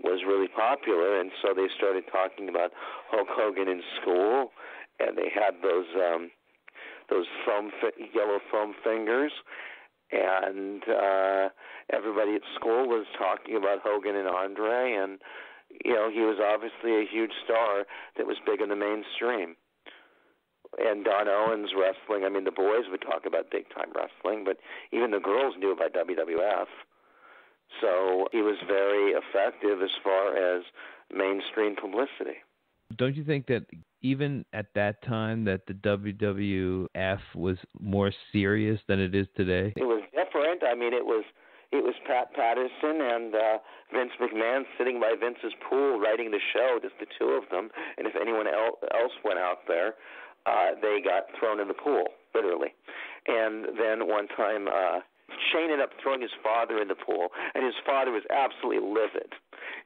was really popular, and so they started talking about Hulk Hogan in school, and they had those um, those foam fi- yellow foam fingers, and uh, everybody at school was talking about Hogan and Andre, and you know he was obviously a huge star that was big in the mainstream. And Don Owen's wrestling. I mean, the boys would talk about big time wrestling, but even the girls knew about WWF. So he was very effective as far as mainstream publicity. Don't you think that even at that time that the WWF was more serious than it is today? It was different. I mean, it was it was Pat Patterson and uh, Vince McMahon sitting by Vince's pool writing the show, just the two of them. And if anyone else went out there, uh, they got thrown in the pool, literally. And then one time, uh, Shane ended up throwing his father in the pool, and his father was absolutely livid.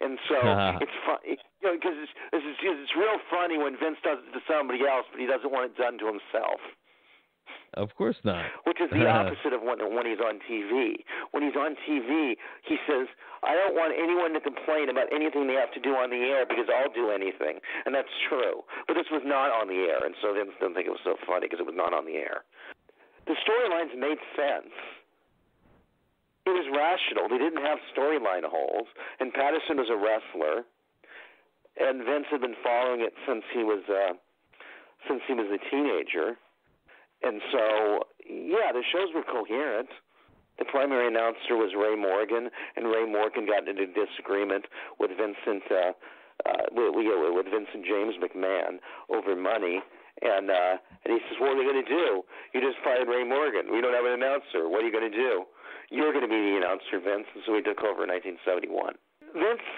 And so it's fun, you know, because it's, it's it's real funny when Vince does it to somebody else, but he doesn't want it done to himself. Of course not. Which is the opposite of when when he's on TV. When he's on TV, he says, "I don't want anyone to complain about anything they have to do on the air because I'll do anything," and that's true. But this was not on the air, and so Vince didn't think it was so funny because it was not on the air. The storylines made sense it was rational. They didn't have storyline holes, and Patterson was a wrestler, and Vince had been following it since he was uh, since he was a teenager, and so yeah, the shows were coherent. The primary announcer was Ray Morgan, and Ray Morgan got into disagreement with Vincent uh, uh, with, with Vincent James McMahon over money. And uh, and he says, "What are they going to do? You just fired Ray Morgan. We don't have an announcer. What are you going to do?" You're going to be the announcer, Vince. And so he took over in 1971. Vince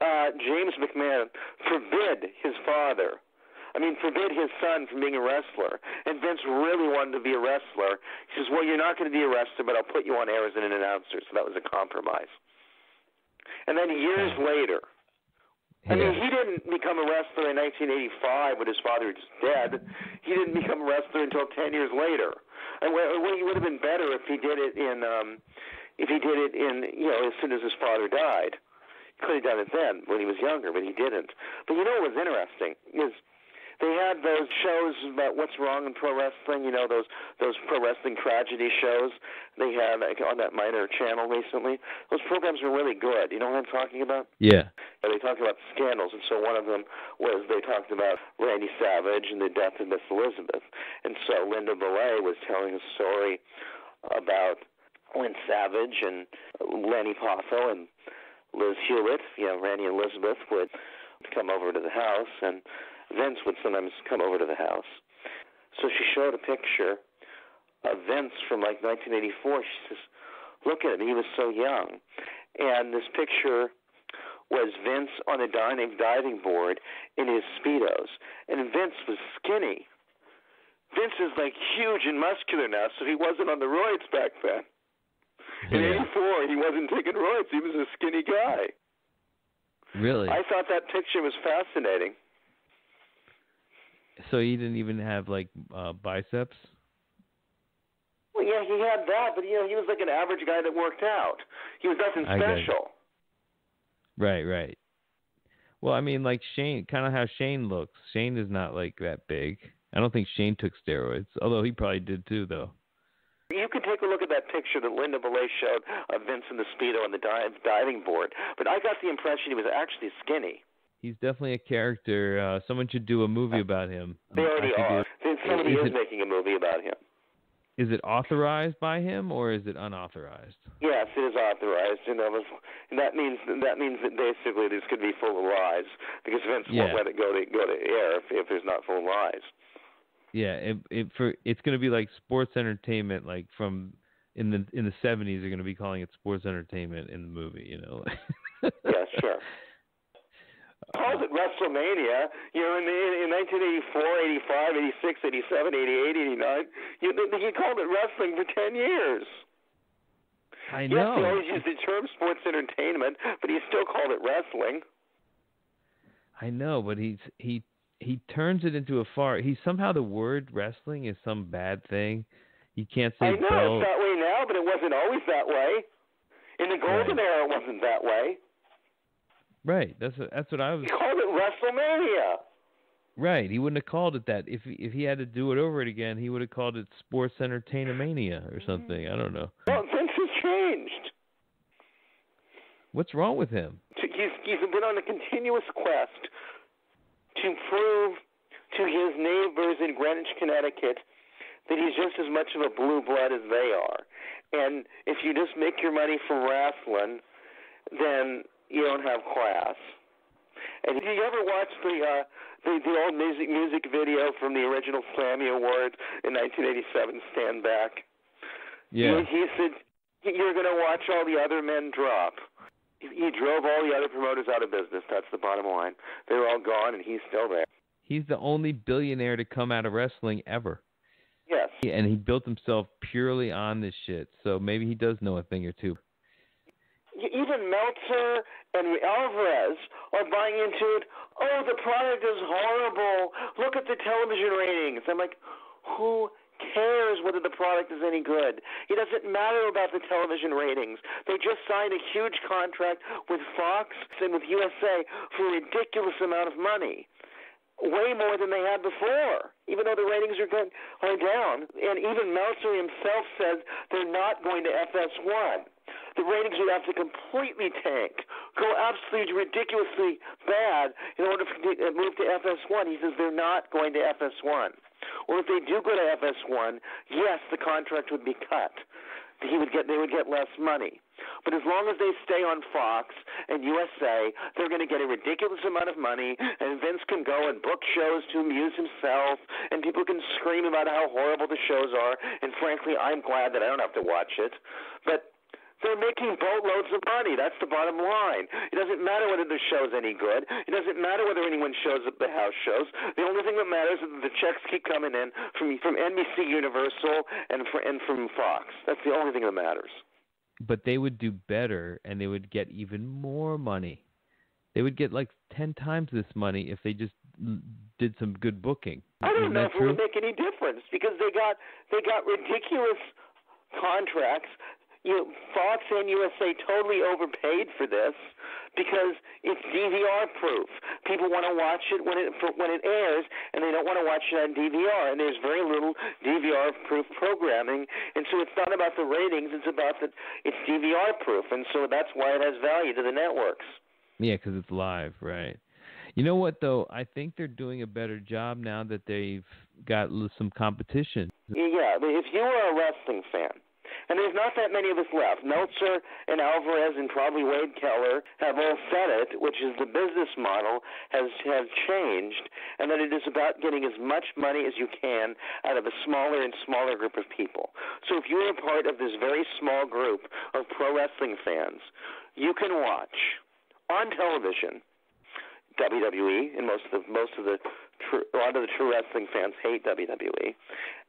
uh, James McMahon forbid his father. I mean, forbid his son from being a wrestler. And Vince really wanted to be a wrestler. He says, "Well, you're not going to be a wrestler, but I'll put you on air as an announcer." So that was a compromise. And then years later, I mean, he didn't become a wrestler in 1985 when his father was dead. He didn't become a wrestler until 10 years later. And it would have been better if he did it in, um, if he did it in, you know, as soon as his father died. He could have done it then when he was younger, but he didn't. But you know what was interesting is they had those shows about what's wrong in pro wrestling. You know those those pro wrestling tragedy shows they had like, on that minor channel recently. Those programs were really good. You know what I'm talking about? Yeah. And they talked about scandals, and so one of them was they talked about Randy Savage and the death of Miss Elizabeth. And so Linda Bollea was telling a story about Lynn Savage and Lanny Poffo and Liz Hewitt. You know, Randy and Elizabeth would come over to the house and Vince would sometimes come over to the house. So she showed a picture of Vince from like 1984. She says, "Look at him. He was so young." And this picture was Vince on a diving diving board in his speedos, and Vince was skinny. Vince is like huge and muscular now, so he wasn't on the roids back then. In '84, he wasn't taking roids. He was a skinny guy. Really? I thought that picture was fascinating. So he didn't even have like uh biceps. Well, yeah, he had that, but you know, he was like an average guy that worked out. He was nothing special. Right, right. Well, I mean, like Shane, kind of how Shane looks. Shane is not like that big. I don't think Shane took steroids, although he probably did too, though. You can take a look at that picture that Linda Bollea showed of Vince in the speedo on the dive, diving board, but I got the impression he was actually skinny he's definitely a character. Uh, someone should do a movie about him. They already are. It, Somebody is, is it, making a movie about him. Is it authorized by him or is it unauthorized? Yes, it is authorized, and that, was, and that means that means that basically this could be full of lies because Vince yeah. won't let it go to go to air if, if there's not full of lies. Yeah, it, it for it's going to be like sports entertainment, like from in the in the seventies. They're going to be calling it sports entertainment in the movie. You know. yeah, sure calls it WrestleMania. You know, in, in, in 1984, 85, 86, 87, 88, 89, you, he called it wrestling for 10 years. I know. Yes, he always used the term sports entertainment, but he still called it wrestling. I know, but he's he he turns it into a far. He somehow the word wrestling is some bad thing. You can't say. I know belt. it's that way now, but it wasn't always that way. In the golden right. era, it wasn't that way. Right. That's what, that's what I was. He called it WrestleMania. Right. He wouldn't have called it that if he, if he had to do it over it again. He would have called it Sports Entertainmania or mm-hmm. something. I don't know. Well, Vince has changed. What's wrong with him? He's he's been on a continuous quest to prove to his neighbors in Greenwich, Connecticut, that he's just as much of a blue blood as they are. And if you just make your money from wrestling, then you don't have class. And did you ever watch the uh, the, the old music music video from the original Slammy Awards in 1987, Stand Back? Yeah. He, he said, "You're going to watch all the other men drop." He drove all the other promoters out of business. That's the bottom line. They were all gone, and he's still there. He's the only billionaire to come out of wrestling ever. Yes. And he built himself purely on this shit. So maybe he does know a thing or two. Even Meltzer and Alvarez are buying into it. Oh, the product is horrible. Look at the television ratings. I'm like, who cares whether the product is any good. It doesn't matter about the television ratings. They just signed a huge contract with Fox and with USA for a ridiculous amount of money. Way more than they had before, even though the ratings are going down. And even Meltzer himself says they're not going to FS1 the ratings would have to completely tank, go absolutely ridiculously bad in order to uh, move to FS1. He says they're not going to FS1. Or if they do go to FS1, yes, the contract would be cut. He would get they would get less money. But as long as they stay on Fox and USA, they're going to get a ridiculous amount of money, and Vince can go and book shows to amuse himself, and people can scream about how horrible the shows are. And frankly, I'm glad that I don't have to watch it. But they're making boatloads of money. That's the bottom line. It doesn't matter whether the show's any good. It doesn't matter whether anyone shows up the house shows. The only thing that matters is that the checks keep coming in from from NBC Universal and for, and from Fox. That's the only thing that matters. But they would do better, and they would get even more money. They would get like ten times this money if they just did some good booking. I don't Isn't know if true? it would make any difference because they got they got ridiculous contracts you know, Fox and USA totally overpaid for this because it's DVR proof. People want to watch it when it when it airs, and they don't want to watch it on DVR. And there's very little DVR proof programming, and so it's not about the ratings; it's about that it's DVR proof, and so that's why it has value to the networks. Yeah, because it's live, right? You know what though? I think they're doing a better job now that they've got some competition. Yeah, if you are a wrestling fan and there's not that many of us left. Meltzer and Alvarez and probably Wade Keller have all said it, which is the business model has has changed, and that it is about getting as much money as you can out of a smaller and smaller group of people. So if you're a part of this very small group of pro wrestling fans, you can watch on television WWE, and most of the most of the a lot of the true wrestling fans hate WWE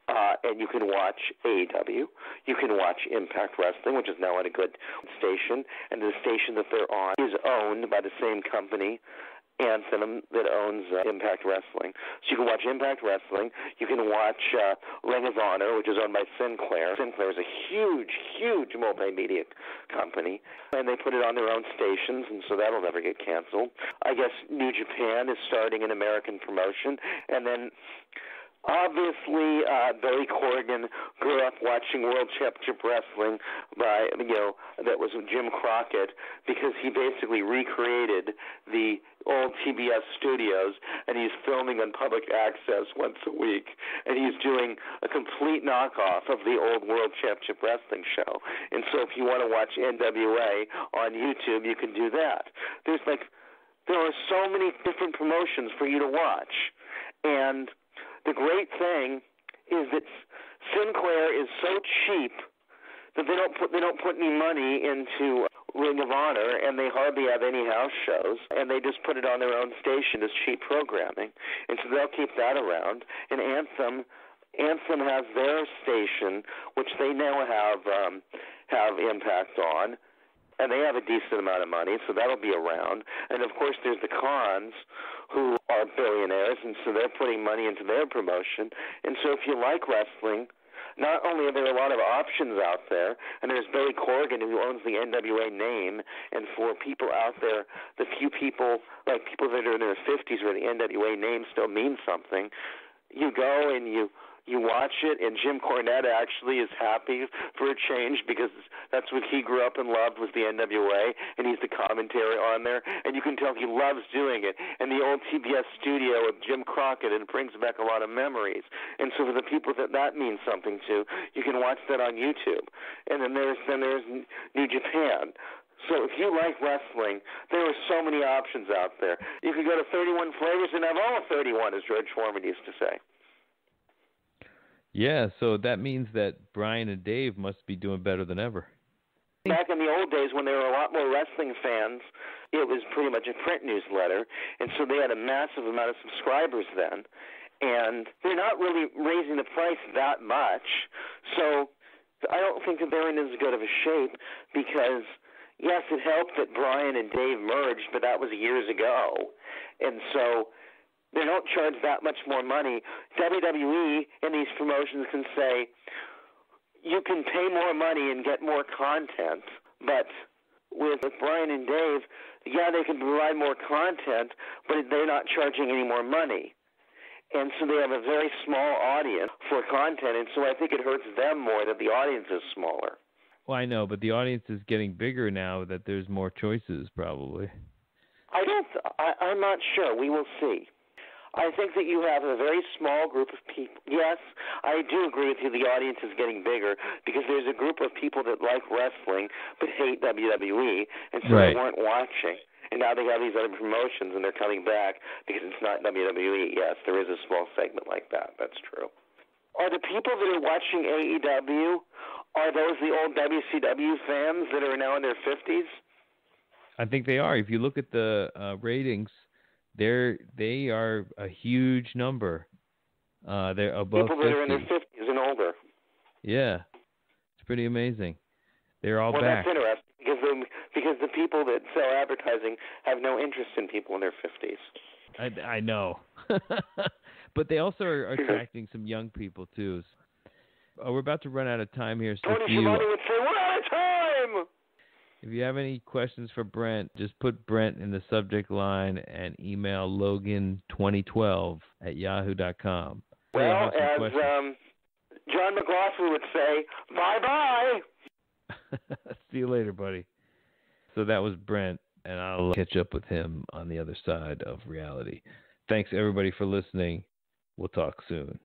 uh, and you can watch AEW. You can watch Impact Wrestling, which is now on a good station, and the station that they're on is owned by the same company. Anthem that owns uh, Impact Wrestling. So you can watch Impact Wrestling. You can watch uh, Ring of Honor, which is owned by Sinclair. Sinclair is a huge, huge multimedia company, and they put it on their own stations, and so that'll never get canceled. I guess New Japan is starting an American promotion, and then obviously uh, Billy Corgan grew up watching World Championship Wrestling by you know that was Jim Crockett because he basically recreated the old TBS studios and he's filming on public access once a week and he's doing a complete knockoff of the old World Championship Wrestling show. And so if you want to watch NWA on YouTube, you can do that. There's like there are so many different promotions for you to watch. And the great thing is that Sinclair is so cheap that they don't put they don't put any money into Ring of Honor, and they hardly have any house shows, and they just put it on their own station as cheap programming, and so they'll keep that around. And Anthem, Anthem has their station, which they now have um, have Impact on, and they have a decent amount of money, so that'll be around. And of course, there's the Khans, who are billionaires, and so they're putting money into their promotion. And so, if you like wrestling, not only are there a lot of options out there, and there's Billy Corgan who owns the NWA name, and for people out there, the few people, like people that are in their 50s where the NWA name still means something, you go and you you watch it, and Jim Cornette actually is happy for a change because that's what he grew up and loved was the NWA, and he's the commentary on there, and you can tell he loves doing it. And the old TBS studio with Jim Crockett, it brings back a lot of memories. And so for the people that that means something to, you can watch that on YouTube. And then there's then there's New Japan. So if you like wrestling, there are so many options out there. You can go to 31 flavors and have all 31, as George Foreman used to say. Yeah, so that means that Brian and Dave must be doing better than ever. Back in the old days when there were a lot more wrestling fans, it was pretty much a print newsletter, and so they had a massive amount of subscribers then. And they're not really raising the price that much. So I don't think that they're in as good of a shape because yes, it helped that Brian and Dave merged, but that was years ago. And so they don't charge that much more money. WWE and these promotions can say you can pay more money and get more content, but with, with Brian and Dave, yeah, they can provide more content, but they're not charging any more money. And so they have a very small audience for content, and so I think it hurts them more that the audience is smaller. Well, I know, but the audience is getting bigger now that there's more choices, probably. I don't. I, I'm not sure. We will see. I think that you have a very small group of people. Yes, I do agree with you. The audience is getting bigger because there's a group of people that like wrestling but hate WWE, and so right. they weren't watching. And now they have these other promotions, and they're coming back because it's not WWE. Yes, there is a small segment like that. That's true. Are the people that are watching AEW are those the old WCW fans that are now in their fifties? I think they are. If you look at the uh, ratings they're they are a huge number. Uh, they're above people that are in their fifties and older. Yeah, it's pretty amazing. They're all well, back. that's interesting because the because the people that sell advertising have no interest in people in their fifties. I, I know, but they also are attracting some young people too. Oh, we're about to run out of time here. So Tony you, Schiavone would say, "We're out of time." If you have any questions for Brent, just put Brent in the subject line and email Logan2012 at yahoo.com. Well, as um, John McLaughlin would say, bye bye. See you later, buddy. So that was Brent, and I'll catch up with him on the other side of reality. Thanks, everybody, for listening. We'll talk soon.